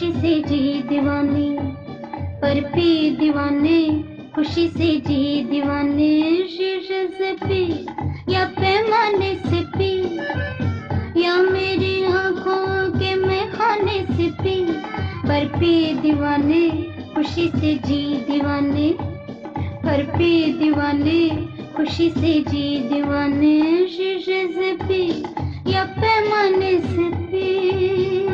खुशी से जी दीवाने, पर पी दीवाने, खुशी से जी दीवाने, शीशे से पी या पैमाने से पी या मेरी आँखों के मैं खाने से पी, पर पी दीवाने, खुशी से जी दीवाने, पर पी दीवाने, खुशी से जी दीवाने, शीशे से पी या पैमाने से पी।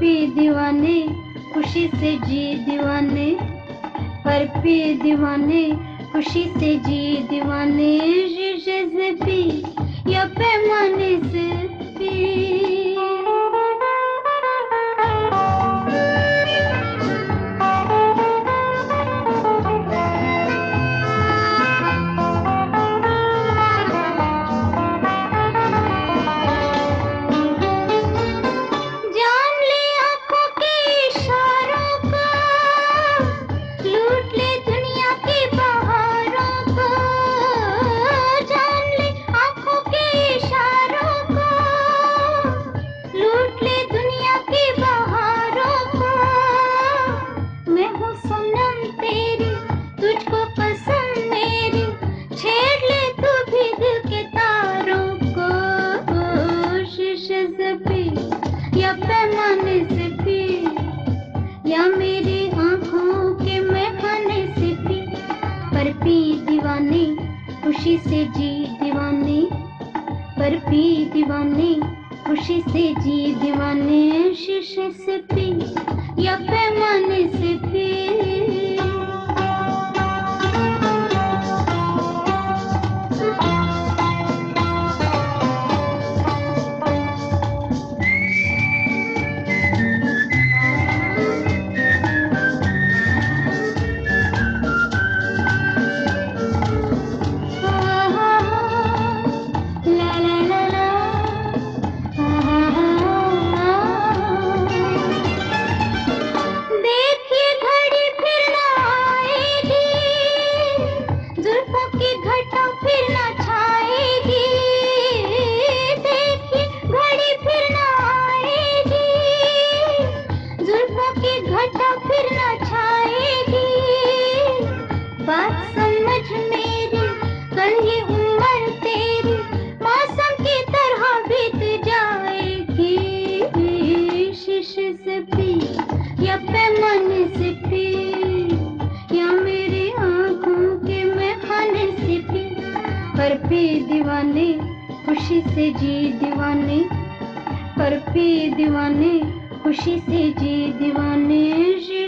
पी दीवाने, खुशी से जी दीवाने, पर पी दीवाने, खुशी से जी दीवाने शीशे से पी, या पैमाने से पी। से जी दीवाने शीशे से पी या पैमाने दीवाने खुशी से जी दीवाने पर पी दीवाने खुशी से जी दीवाने शीशे